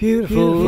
Beautiful.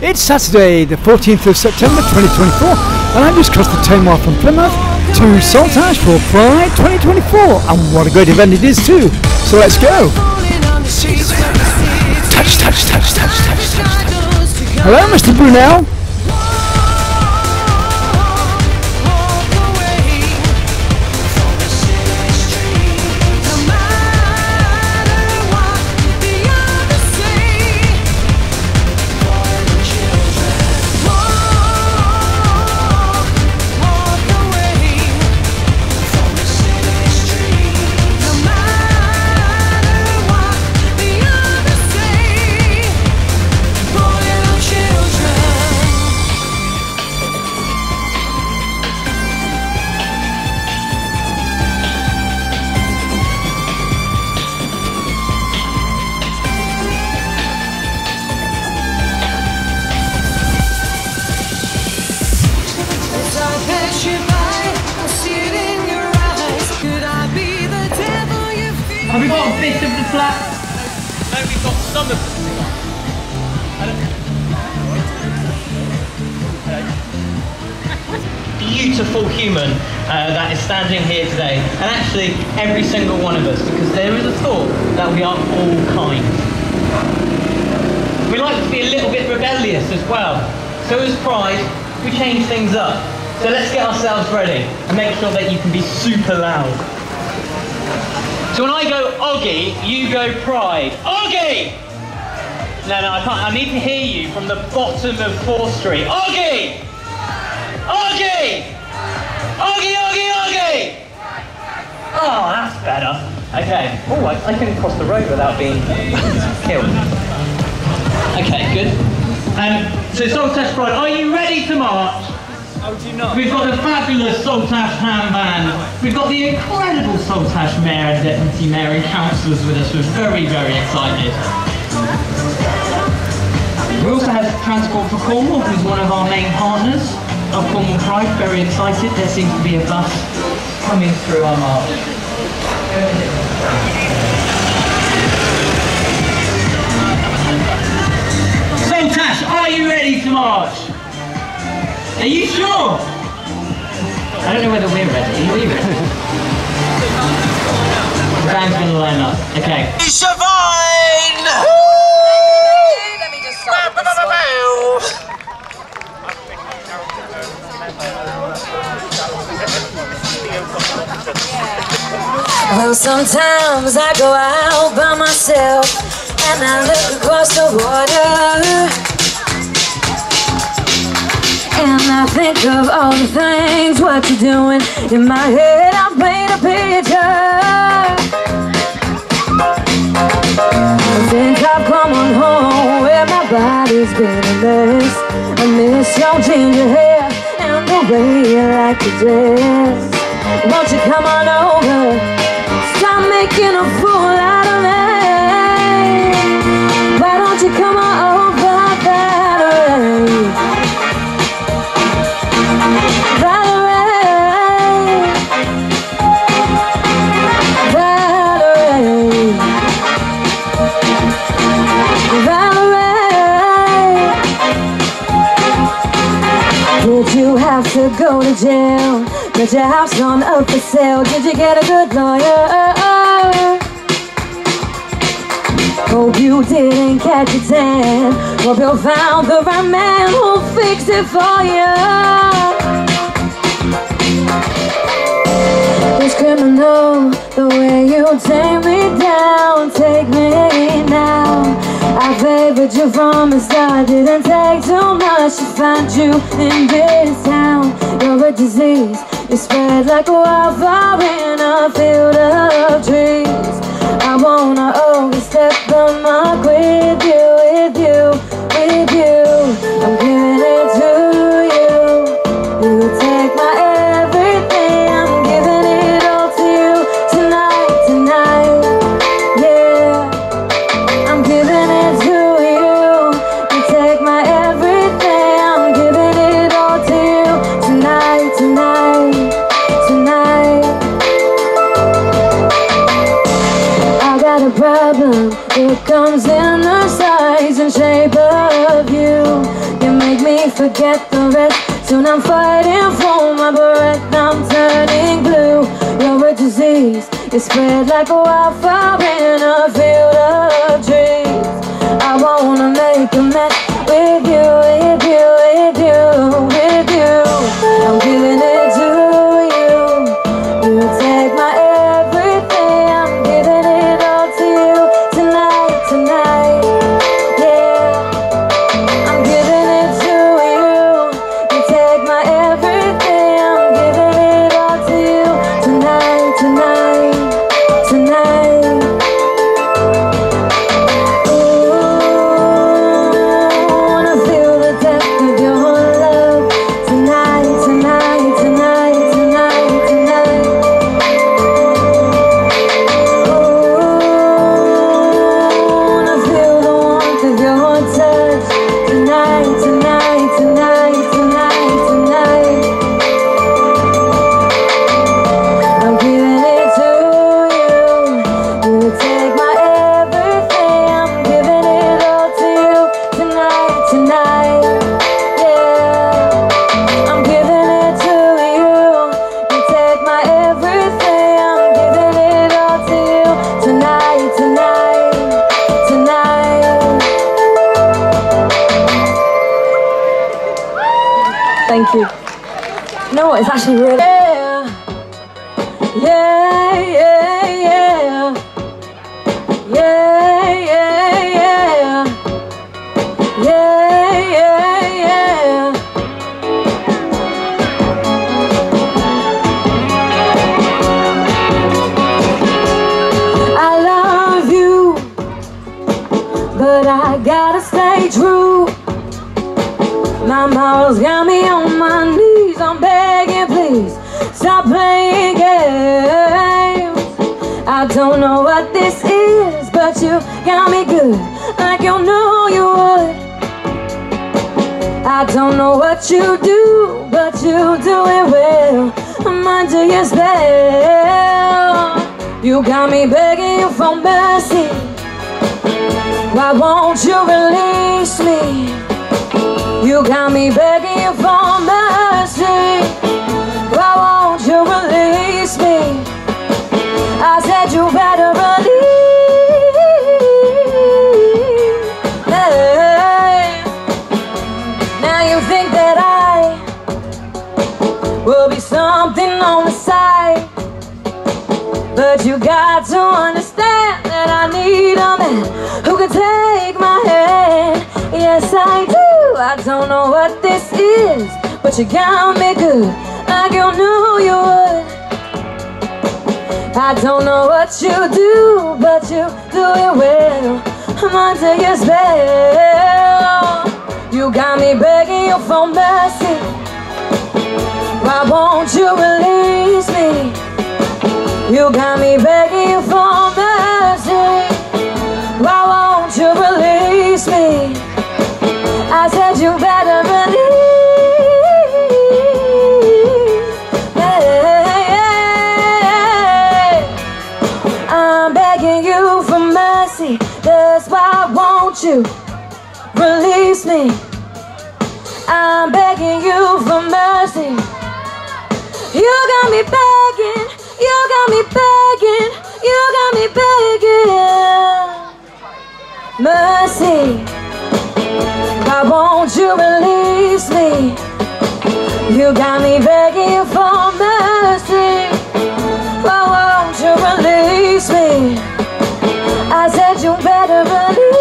It's Saturday, the 14th of September 2024, and I've just crossed the Tamar from Plymouth to Saltash for Pride 2024, and what a great event it is too. So let's go. Touch, touch, touch, touch, touch, touch, touch. Hello, Mr. Brunel. Beautiful human uh, that is standing here today, and actually every single one of us, because there is a thought that we are all kind. We like to be a little bit rebellious as well. So as Pride, we change things up. So let's get ourselves ready and make sure that you can be super loud. So when I go Oggy, you go Pride. Oggy! No, no, I can't. I need to hear you from the bottom of Fore Street. Oggy! Oggy! Oggy, Oggy, Oggy! Oh, that's better. Okay. Oh, I, I can cross the road without being killed. Okay, good. Um, so Saltash Pride, are you ready to march? Oh, do you not? We've got the fabulous Saltash Ham Band. We've got the incredible Saltash Mayor and Deputy Mayor and councillors with us. We're very, very excited. We also have Transport for Cornwall, who's one of our main partners of Cornwall Pride. Very excited. There seems to be a bus coming through our march. Saltash, are you ready to march? Are you sure? I don't know whether we're ready. Are we ready? The band's gonna line up. Okay. Siobhan! Well, sometimes I go out by myself and I look across the water. And I think of all the things, what you're doing. In my head, I paint a picture. Since I've come on home where my body's been a mess. I miss your ginger hair and the way you like to dress. Won't you come on over, stop making a fool out of me. Why don't you come to go to jail? Got your house on up for sale? Did you get a good lawyer? Hope you didn't catch a tan. Hope you found the right man who'll fix it for you. It's criminal the way you take me down, take me now. I favored you from the start, didn't take too much to find you in this town. You're a disease, you spread like a wildfire in a field of trees. I wanna always step the mark with you, with you, with you. Make a mess Thank you. No. It's actually really. Yeah. Yeah, yeah. Don't know what this is, but you got me good, like you knew you would. I don't know what you do, but you do it well. I'm under your spell. You got me begging for mercy. Why won't you release me? You got me begging for mercy. Why won't you release you better believe. Hey. Now you think that I will be something on the side. But you got to understand that I need a man who can take my hand. Yes, I do. I don't know what this is, but you got me good, like you knew you would. I don't know what you do, but you do it well. I'm under your spell. You got me begging you for mercy. Why won't you release me? You got me begging you for mercy. Why won't you release me? I said you release me? I'm begging you for mercy. You got me begging, you got me begging, you got me begging. Mercy, why won't you release me? You got me begging for mercy. Why won't you release me? I said you better believe.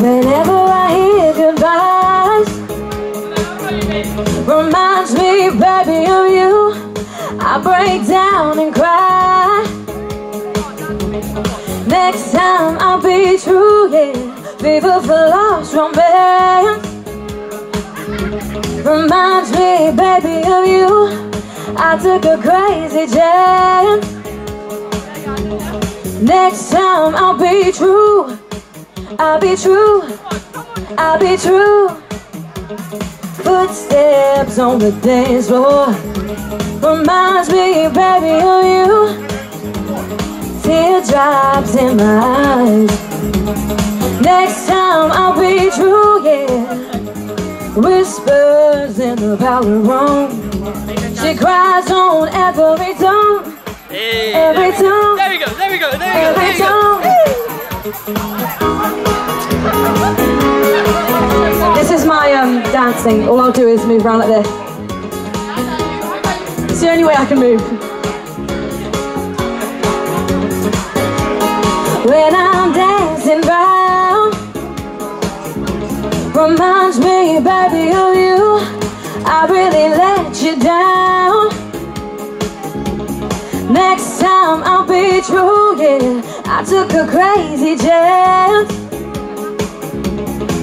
Whenever I hear goodbyes, reminds me, baby, of you. I break down and cry. Next time I'll be true, yeah. Fever for lost romance. Reminds me, baby, of you. I took a crazy chance. Next time I'll be true. I'll be true. I'll be true. Footsteps on the dance floor. Reminds me, baby, of you teardrops in my eyes. Next time I'll be true, yeah. Whispers in the powder room. She cries on every tone. Every tone. There we go, there we go, there we go, Every there we go. This is my um, dancing. All I'll do is move around like this. It's the only way I can move. when I'm dancing round Reminds me, baby, of you. I really let you down. Next time I'll be true, yeah. I took a crazy chance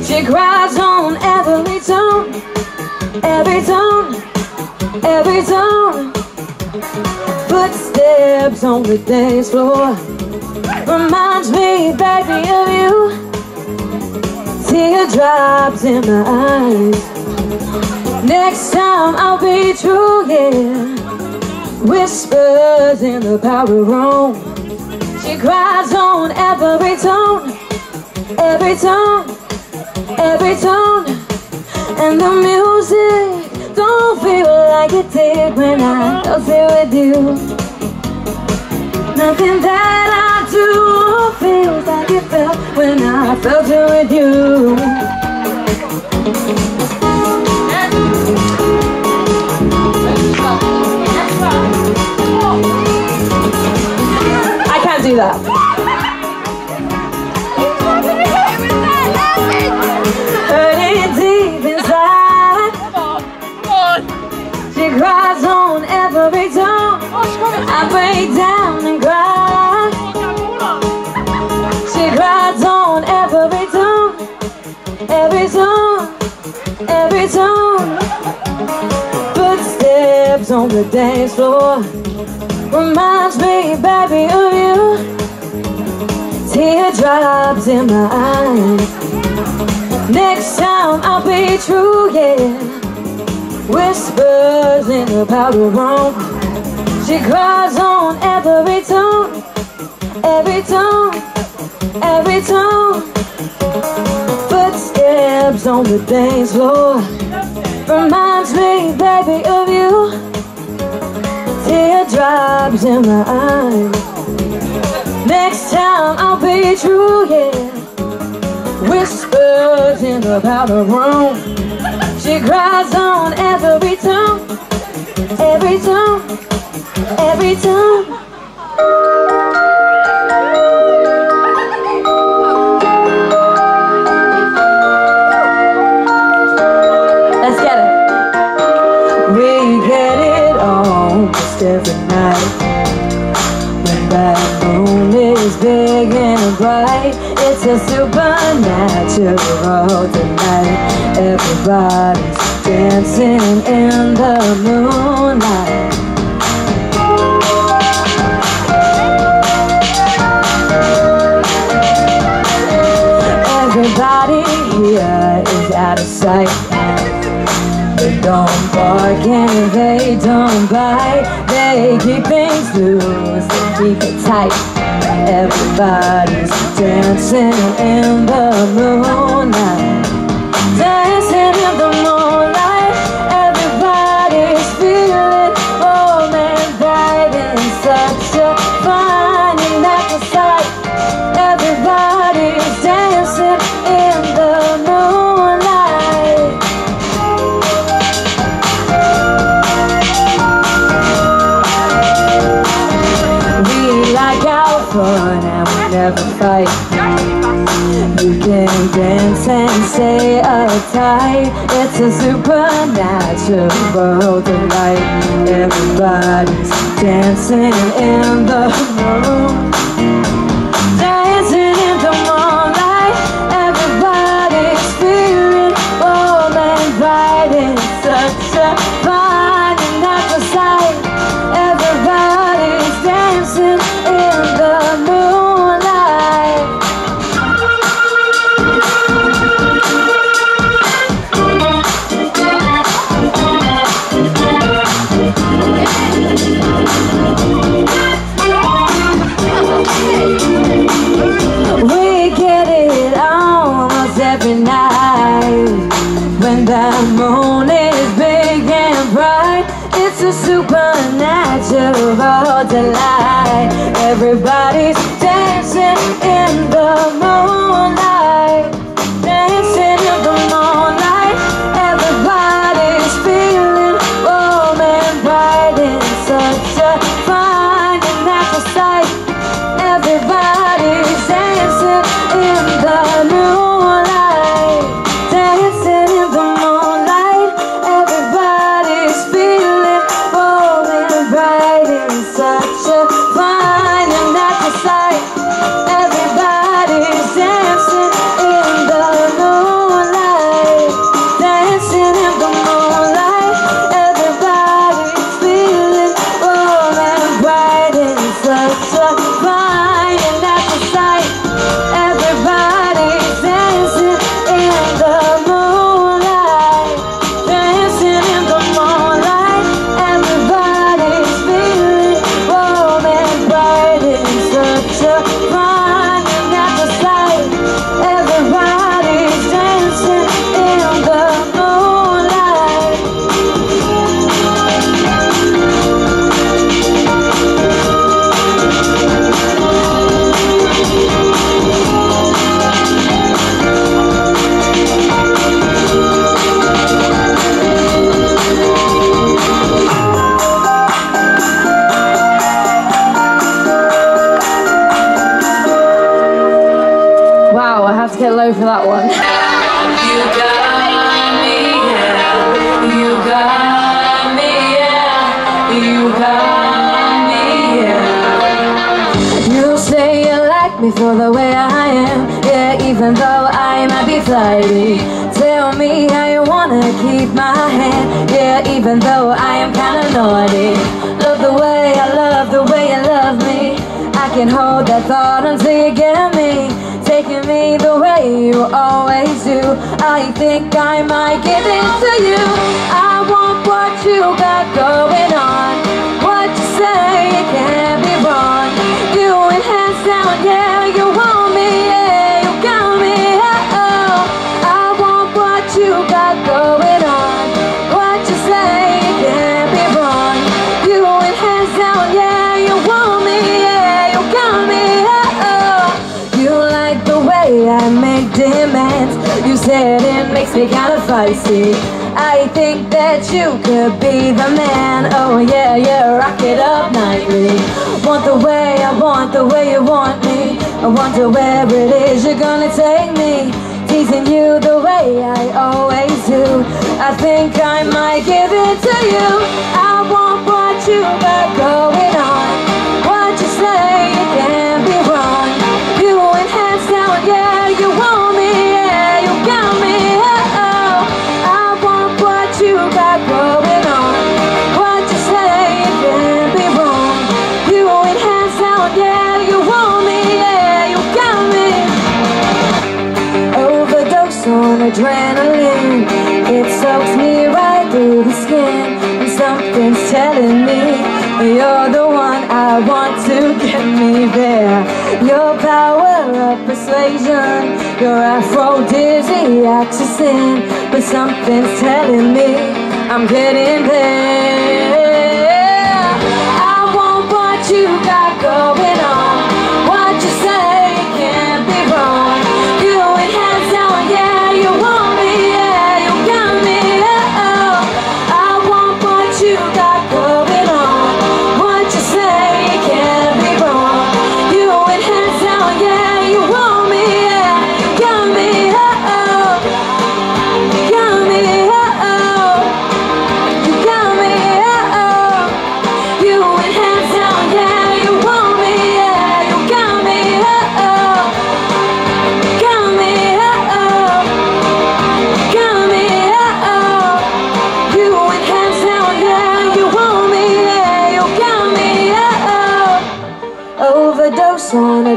She cries on every tone Every tone Every tone. Footsteps on the dance floor. Reminds me, baby, of you. Teardrops in my eyes. Next time I'll be true, yeah. Whispers in the powder room. She cries on every tone, every tone, every tone. And the music don't feel like it did when I felt it with you. Nothing that I do feels like it felt when I felt it with you. Every tone. Footsteps on the dance floor reminds me, baby, of you. Teardrops in my eyes. Next time I'll be true, yeah. Whispers in the powder room. She cries on every tone, every tone, every tone. Footsteps on the dance floor reminds me, baby, of you. Teardrops in my eyes. Next time I'll be true, yeah. Whispers in the powder room. She cries on every tone, every tone, every tone. Supernatural tonight. Everybody's dancing in the moonlight. Everybody here is out of sight. They don't bark and they don't bite. They keep things loose, they keep it tight. Everybody's dancing in the moonlight. Fight. You can dance and stay uptight. It's a supernatural world of light. Everybody's dancing in the moon. You say you like me for the way I am, yeah. Even though I might be flighty. Tell me how you wanna keep my hand, yeah. Even though I am kinda naughty. Love the way I love the way you love me. I can hold that thought I think I might give it to you kinda feisty I think that you could be the man. Oh yeah, yeah, rock it up nightly. Want the way I want, the way you want me. I wonder where it is you're gonna take me. Teasing you the way I always do. I think I might give it to you. I want what you got get me there. Your power of persuasion Your aphrodisiac to sin But something's telling me I'm getting there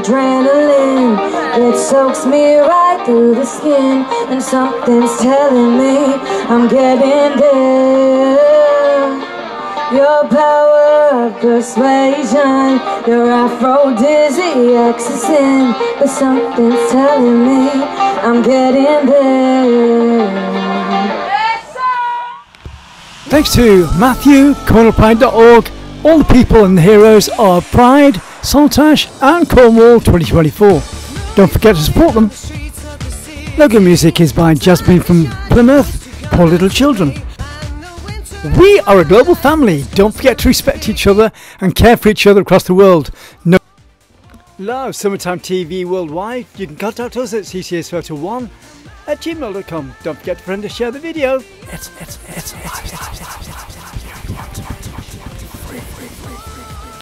adrenaline. It soaks me right through the skin And something's telling me I'm getting there. Your power of persuasion Your aphrodisiac's a sin But something's telling me I'm getting there. Thanks to Matthew, cornwallpride.org, all the people and the heroes of Pride, Saltash and Cornwall 2024. Don't forget to support them. Logo music is by Jasmine from Plymouth, Poor Little Children. We are a global family. Don't forget to respect each other and care for each other across the world. No Love Summertime TV worldwide. You can contact us at ccsphoto1 at gmail.com. Don't forget to friend and share the video. It's, it's, it's, it's, it's, it's, it's.